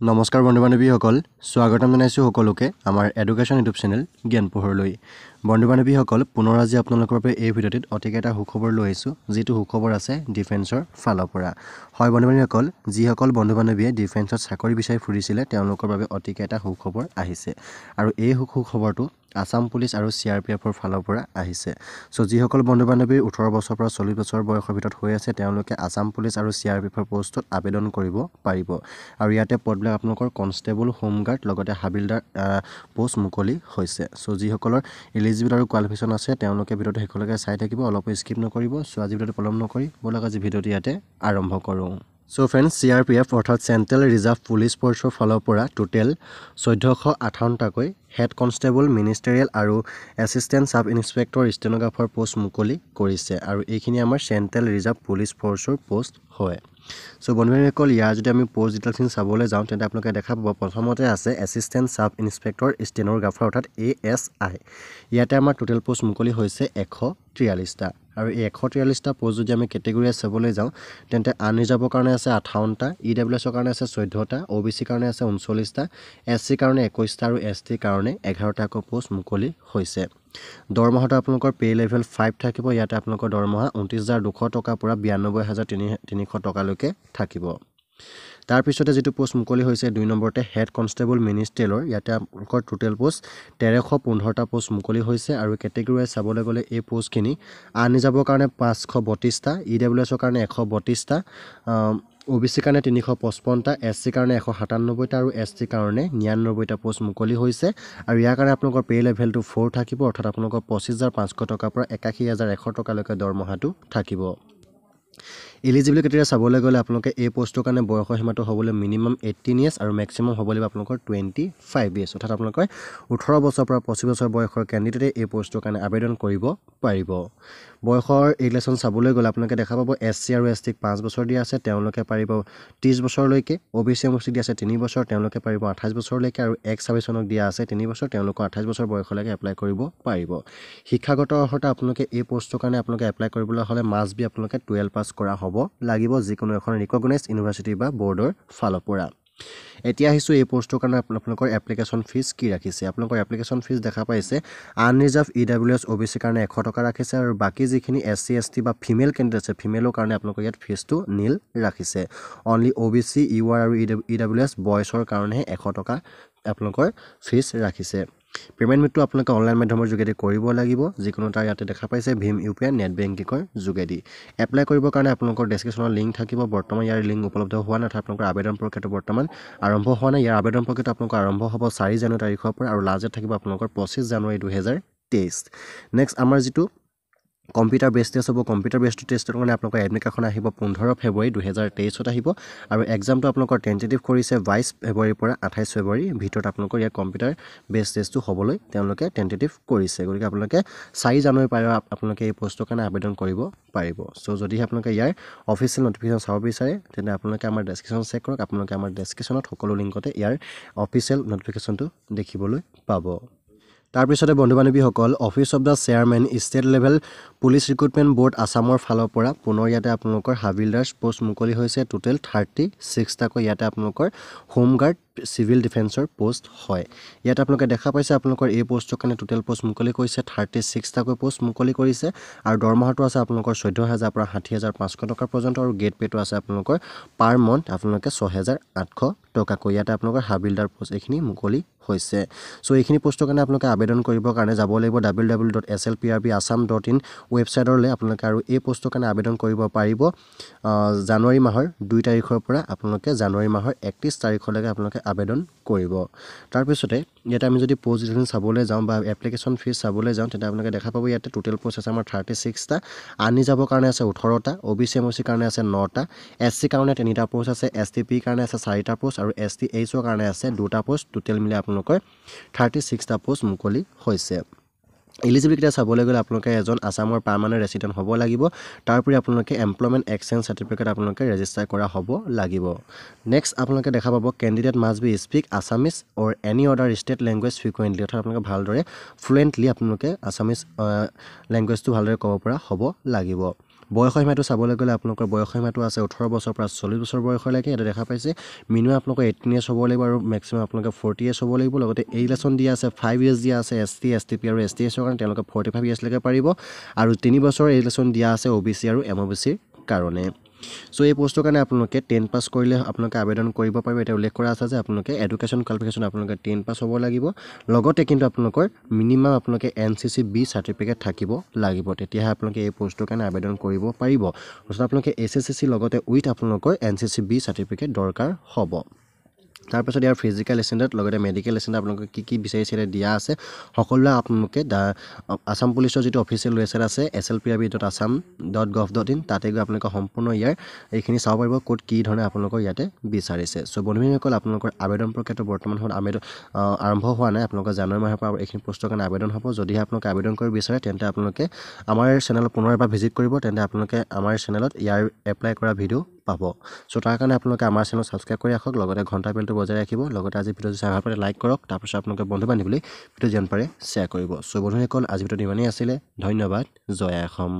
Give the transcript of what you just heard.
নমস্কাৰ বন্ধু বান্ধৱীসকল স্বাগতম জনাইছোঁ সকলোকে আমাৰ এডুকেশ্যন ইউটিউব চেনেল জ্ঞান পোহৰলৈ। বন্ধু বান্ধৱীসকল পুনৰ আজি আপোনালোকৰ বাবে এই ভিডিঅ'টিত অতিকে এটা সুখবৰ লৈ আহিছোঁ যিটো সুখবৰ আছে ডিফেন্সৰ ফালৰ পৰা। হয় বন্ধু বান্ধৱীসকল যিসকল বন্ধু বান্ধৱীয়ে ডিফেন্সত চাকৰি বিচাৰি ফুৰিছিলে তেওঁলোকৰ বাবে অতিকে এটা সুখবৰ আহিছে। আৰু এই সুখবৰটো আছাম পুলিচ আৰু চি আৰ পি এফৰ ফালৰ পৰা আহিছে। চ' যিসকল বন্ধু বান্ধৱীৰ ওঠৰ বছৰৰ পৰা চল্লিছ বছৰ বয়সৰ ভিতৰত হৈ আছে তেওঁলোকে আছাম পুলিচ আৰু চি আৰ পি এফৰ পষ্টত আবেদন কৰিব পাৰিব। আৰু ইয়াতে পদবিলাক আপোনালোকৰ কনষ্টেবল হোমগাৰ্ড লগতে হাবিলদাৰ পষ্ট মুকলি হৈছে। চ' যিসকলৰ এলিজিবল আৰু কোৱালিফিকেশ্যন আছে তেওঁলোকে ভিডিঅ'টো শেষলৈকে চাই থাকিব অলপো স্কিপ নকৰিব। চ' আজি ভিডিঅ'টো পলম নকৰি ব'লক আজি ভিডিঅ'টো ইয়াতে আৰম্ভ কৰোঁ। So' friends C R P F অৰ্থাৎ চেণ্ট্ৰেল ৰিজাৰ্ভ পুলিচ ফ'ৰ্চৰ ফালৰ পৰা টোটেল চৈধ্যশ আঠাৱন্নটাকৈ হেড কনষ্টেবল মিনিষ্টাৰিয়েল আৰু assistant sub inspector stenographer post মুকলি কৰিছে আৰু এইখিনি আমাৰ চেণ্ট্ৰেল ৰিজাৰ্ভ পুলিচ ফ'ৰ্চৰ পষ্ট হয়। চ' বন্ধুসকল ইয়াৰ যদি আমি পষ্ট ডিটেইলছখিনি চাবলৈ যাওঁ তেন্তে আপোনালোকে দেখা পাব প্ৰথমতে আছে এছিষ্টেণ্ট ছাব ইনস্পেক্টৰ ষ্টেন'গ্ৰাফাৰ অৰ্থাৎ এ এছ আই ইয়াতে আমাৰ টোটেল পষ্ট মুকলি হৈছে এশ ত্ৰিয়াল্লিছটা আৰু এই এশ ত্ৰিয়াল্লিছটা পষ্ট যদি আমি কেটেগৰীয়ে চাবলৈ যাওঁ তেন্তে আনৰিজাৰ্ভৰ কাৰণে আছে আঠাৱন্নটা ই ডাব্লিউ এছৰ কাৰণে আছে চৈধ্যটা অ' বি চিৰ কাৰণে আছে ঊনচল্লিছটা এছ চিৰ কাৰণে একৈছটা আৰু এছ টিৰ কাৰণে এঘাৰটাকৈ পষ্ট মুকলি হৈছে। দৰমহাটো আপোনালোকৰ পে' লেভেল ফাইভ থাকিব ইয়াতে আপোনালোকৰ দৰমহা ঊনত্ৰিছ হাজাৰ দুশ টকাৰ পৰা বিৰান্নব্বৈ হাজাৰ তিনি তিনিশ টকালৈকে থাকিব। তাৰপিছতে যিটো পষ্ট মুকলি হৈছে দুই নম্বৰতে হেড কনষ্টেবল মিনিষ্টেলৰ ইয়াতে আপোনালোকৰ টোটেল পষ্ট তেৰশ পোন্ধৰটা পষ্ট মুকলি হৈছে আৰু কেটেগৰী ৱাইজ চাবলৈ গ'লে এই পষ্টখিনি আনৰিজাৰ্ভৰ কাৰণে পাঁচশ বত্ৰিছটা ই ডাব্লিউ এছৰ কাৰণে এশ বত্ৰিছটা অ' বি চিৰ কাৰণে তিনিশ পঁচপন্নটা এছ চিৰ কাৰণে এশ সাতান্নব্বৈটা আৰু এছ টিৰ কাৰণে নিৰান্নব্বৈটা পষ্ট মুকলি হৈছে। আৰু ইয়াৰ কাৰণে আপোনালোকৰ পে' লেভেলটো ফ'ৰ থাকিব অৰ্থাৎ আপোনালোকৰ পঁচিছ হাজাৰ পাঁচশ টকাৰ পৰা একাশী হাজাৰ এশ টকালৈকে দৰমহাটো থাকিব। এলিজিবিলিটি ক্ৰাইটেৰিয়া চাবলৈ গ'লে আপোনালোকে এই পষ্টটোৰ কাৰণে বয়সৰ সীমাটো হ'বলৈ মিনিমাম এইটিন ইয়েৰ্ছ আৰু মেক্সিমাম হ'ব লাগিব আপোনালোকৰ টুৱেণ্টি ফাইভ ইয়েৰ্ছ অৰ্থাৎ আপোনালোকে ওঠৰ বছৰৰ পৰা পঁচিছ বছৰ বয়সৰ কেণ্ডিডেটে এই পষ্টটোৰ কাৰণে আবেদন কৰিব পাৰিব। বয়সৰ ৰিলেশ্যন চাবলৈ গ'লে আপোনালোকে দেখা পাব এছ চি আৰু এছ টিক পাঁচ বছৰ দিয়া আছে তেওঁলোকে পাৰিব ত্ৰিছ বছৰলৈকে অ' বি চি এম চিক দিয়া আছে তিনি বছৰ তেওঁলোকে পাৰিব আঠাইছ বছৰলৈকে আৰু এক্স ছাৰ্ভিচনক দিয়া আছে তিনি বছৰ তেওঁলোকৰ আঠাইছ বছৰ বয়সলৈকে এপ্লাই কৰিব পাৰিব। শিক্ষাগত অৰ্হতা আপোনালোকে এই পষ্টটোৰ কাৰণে আপোনালোকে এপ্লাই কৰিবলৈ হ'লে মাষ্ট বি আপোনালোকে টুৱেলভ পাছ কৰা হ'ব। লাগিব যিকোনো এখন ৰিকগনাইজ ইউনিভাৰ্চিটি বা বৰ্ডৰ ফালৰ পৰা। এতিয়া আহিছোঁ এই পষ্টটোৰ কাৰণে আপোনালোকৰ এপ্লিকেশ্যন ফিজ কি ৰাখিছে? আপোনালোকৰ এপ্লিকেশ্যন ফিজ দেখা পাইছে unreserved E W S O' B চিৰ কাৰণে এশ টকা ৰাখিছে আৰু বাকী যিখিনি এছ চি এছ টি বা ফিমেল কেণ্ডিডেট আছে ফিমেলৰ কাৰণে আপোনালোকৰ ইয়াত ফিজটো নীল ৰাখিছে। Only O' B C U R আৰু ই ডাব্লিউ এছ বয়ছৰ কাৰণেহে এশ টকা আপোনালোকৰ ফিজ ৰাখিছে। পে'মেণ্ট মেথডটো আপোনালোকে অনলাইন মাধ্যমৰ যোগেদি কৰিব লাগিব। যিকোনো তাৰ ইয়াতে দেখা পাইছে ভীম ইউ পি আই নেট বেংকিঙৰ যোগেদি। এপ্লাই কৰিবৰ কাৰণে আপোনালোকৰ ডেছক্ৰিপশ্যনৰ লিংক থাকিব। বৰ্তমান ইয়াৰ লিংক উপলব্ধ হোৱা নাই আপোনালোকৰ আবেদন প্ৰক্ৰিয়াটো বৰ্তমান আৰম্ভ হোৱা নাই। ইয়াৰ আবেদন প্ৰক্ৰিয়াটো আপোনালোকৰ আৰম্ভ হ'ব চাৰি জানুৱাৰী তাৰিখৰ পৰা আৰু লাষ্ট ডেট থাকিব আপোনালোকৰ পঁচিছ জানুৱাৰী দুহেজাৰ তেইছ। নেক্সট আমাৰ যিটো কম্পিউটাৰ বেষ্ট টেষ্ট হ'ব কম্পিউটাৰ বেষ্ট টেষ্টৰ কাৰণে আপোনালোকৰ এডমিট কাৰ্ডখন আহিব পোন্ধৰ ফেব্ৰুৱাৰী দুহেজাৰ তেইছত আহিব আৰু এক্সামটো আপোনালোকৰ টেণ্টেটিভ কৰিছে বাইছ ফেব্ৰুৱাৰীৰ পৰা আঠাইছ ফেব্ৰুৱাৰীৰ ভিতৰত আপোনালোকৰ ইয়াৰ কম্পিউটাৰ বেষ্ট টেষ্টটো হ'বলৈ তেওঁলোকে টেণ্টেটিভ কৰিছে। গতিকে আপোনালোকে চাৰি জানুৱাৰীৰ পৰা আপোনালোকে এই পষ্টৰ কাৰণে আবেদন কৰিব পাৰিব। চ' যদিহে আপোনালোকে ইয়াৰ অফিচিয়েল নটিফিকেশ্যন চাব বিচাৰে তেন্তে আপোনালোকে আমাৰ ডেছক্ৰিপশ্যন চেক কৰক। আপোনালোকে আমাৰ ডেছক্ৰিপশ্যনত সকলো লিংকতে ইয়াৰ অফিচিয়েল নটিফিকেশ্যনটো দেখিবলৈ পাব। তাৰপিছতে বন্ধু বান্ধৱীসকল office of the chairman state level police recruitment board আছামৰ ফালৰ পৰা পুনৰ ইয়াতে আপোনালোকৰ হাবিলদাৰ্ছ পষ্ট মুকলি হৈছে টোটেল থাৰ্টি ছিক্সটাকৈ ইয়াতে আপোনালোকৰ হোমগাৰ্ড চিভিল ডিফেন্সৰ পষ্ট হয়। ইয়াতে আপোনালোকে দেখা পাইছে আপোনালোকৰ এই পষ্টৰ কাৰণে টোটেল পষ্ট মুকলি কৰিছে থাৰ্টি ছিক্সটাকৈ পষ্ট মুকলি কৰিছে আৰু দৰমহাটো আছে আপোনালোকৰ চৈধ্য হাজাৰ পৰা ষাঠি হাজাৰ পাঁচশ টকা পৰ্যন্ত আৰু গেট পে'টো আছে আপোনালোকৰ পাৰ মন্থ আপোনালোকে ছহেজাৰ আঠশ টকাকৈ। ইয়াতে আপোনালোকৰ হাবিলদাৰ পষ্ট এইখিনি মুকলি হৈছে। চ' এইখিনি পষ্টৰ কাৰণে আপোনালোকে আবেদন কৰিবৰ কাৰণে যাব লাগিব W W dot S L P R B Assam dot in ৱেবছাইটলৈ আপোনালোকে আৰু এই পষ্টৰ কাৰণে আবেদন কৰিব পাৰিব। জানুৱাৰী মাহৰ দুই তাৰিখৰ পৰা আপোনালোকে জানুৱাৰী মাহৰ একত্ৰিছ তাৰিখলৈকে আপোনালোকে আবেদন কৰিব। তাৰপিছতে ইয়াতে আমি যদি ডিটেইলছ চাবলৈ যাওঁ বা এপ্লিকেশ্যন ফিজ চাবলৈ যাওঁ তেতিয়া আপোনালোকে দেখা পাব ইয়াতে টোটেল পষ্ট আছে আমাৰ থাৰ্টি ছিক্সটা আনি যাবৰ কাৰণে আছে ওঠৰটা O' B C M O' চিৰ কাৰণে আছে নটা এছ চিৰ কাৰণে তিনিটা পষ্ট আছে এছ টি পিৰ কাৰণে আছে চাৰিটা পষ্ট আৰু এছ টি এইচৰ কাৰণে আছে দুটা পষ্ট টোটেল মিলাই আপোনালোকৰ থাৰ্টি ছিক্সটা পষ্ট মুকলি হৈছে। এলিজিবিলিটি চাবলৈ গ'লে আপোনালোকে এজন আছামৰ পাৰ্মানেণ্ট ৰেচিডেণ্ট হ'ব লাগিব। তাৰোপৰি আপোনালোকে এমপ্লয়মেণ্ট এক্সচেঞ্জ চাৰ্টিফিকেট আপোনালোকে ৰেজিষ্টাৰ কৰা হ'ব লাগিব। নেক্সট আপোনালোকে দেখা পাব candidate must be speak Assamese or any other state language frequently অৰ্থাৎ আপোনালোকে ভালদৰে ফ্লুৱেণ্টলি আপোনালোকে আছামিজ লেংগুৱেজটো ভালদৰে ক'ব পৰা হ'ব লাগিব। বয়স সীমাটো চাবলৈ গ'লে আপোনালোকৰ বয়স সীমাটো আছে ওঠৰ বছৰৰ পৰা চল্লিছ বছৰ বয়সলৈকে ইয়াতে দেখা পাইছে। মিনিমাম আপোনালোকৰ এইটিন ইয়েৰ্ছ হ'ব লাগিব আৰু মেক্সিমাম আপোনালোকে ফৰ্টি ইয়েৰ্ছ হ'ব লাগিব। লগতে এই ৰিলেশ্যন দিয়া আছে ফাইভ ইয়েৰ্ছ দিয়া আছে S T S T P আৰু এছ টি এছৰ কাৰণে তেওঁলোকে ফৰ্টি ফাইভ ইয়েৰ্ছলৈকে পাৰিব। আৰু তিনি বছৰৰ এই ৰিলেশ্যন দিয়া আছে অ' বি চি আৰু এম অ' বি চিৰ কাৰণে। চ' এই পষ্টৰ কাৰণে আপোনালোকে টেন পাছ কৰিলে আপোনালোকে আবেদন কৰিব পাৰিব। এতিয়া উল্লেখ কৰা আছে যে আপোনালোকে এডুকেশ্যন কোৱালিফিকেশ্যন আপোনালোকে টেন পাছ হ'ব লাগিব। লগতে কিন্তু আপোনালোকৰ মিনিমাম আপোনালোকে N C C B certificate থাকিব লাগিব। তেতিয়াহে আপোনালোকে এই পষ্টৰ কাৰণে আবেদন কৰিব পাৰিব। তাৰপিছত আপোনালোকে এছ এছ চি চি লগতে উইথ আপোনালোকৰ N C C B certificate দৰকাৰ হ'ব। তাৰপাছত ইয়াৰ ফিজিকেল ষ্টেণ্ডাৰ্ড লগতে মেডিকেল ষ্টেণ্ডাৰ্ড আপোনালোকে কি কি বিচাৰিছে দিয়া আছে। সকলোৱে আপোনালোকে দা আছাম পুলিচৰ যিটো অফিচিয়েল ৱেবছাইট আছে S L P R B dot Assam dot gov dot in তাতে গৈ আপোনালোকে সম্পূৰ্ণ ইয়াৰ এইখিনি চাব পাৰিব ক'ত কি ধৰণে আপোনালোকৰ ইয়াতে বিচাৰিছে। চ' বন্ধুসকল আপোনালোকৰ আবেদন প্ৰক্ৰিয়াটো বৰ্তমান সময়ত আবেদন আৰম্ভ হোৱা নাই আপোনালোকৰ জানুৱাৰী মাহৰ পৰা এইখিনি পষ্টৰ কাৰণে আবেদন হ'ব। যদিহে আপোনালোকে আবেদন কৰিব বিচাৰে তেন্তে আপোনালোকে আমাৰ চেনেলত পুনৰ এবাৰ ভিজিট কৰিব তেন্তে আপোনালোকে আমাৰ চেনেলত ইয়াৰ এপ্লাই কৰা ভিডিঅ' পাব। চ' তাৰ কাৰণে আপোনালোকে আমাৰ চেনেল ছাবস্ক্ৰাইব কৰি ৰাখক লগতে ঘণ্টা বেলটো বজাই ৰাখিব লগতে আজি ভিডিঅ'টো চাই ভাল পালে লাইক কৰক তাৰপিছত আপোনালোকে বন্ধু বান্ধৱীলৈ ভিডিঅ' যিমান পাৰে শ্বেয়াৰ কৰিব। চ' বন্ধুসকল আজি ভিডিঅ'টো ইমানেই আছিলে। ধন্যবাদ। জয় অসম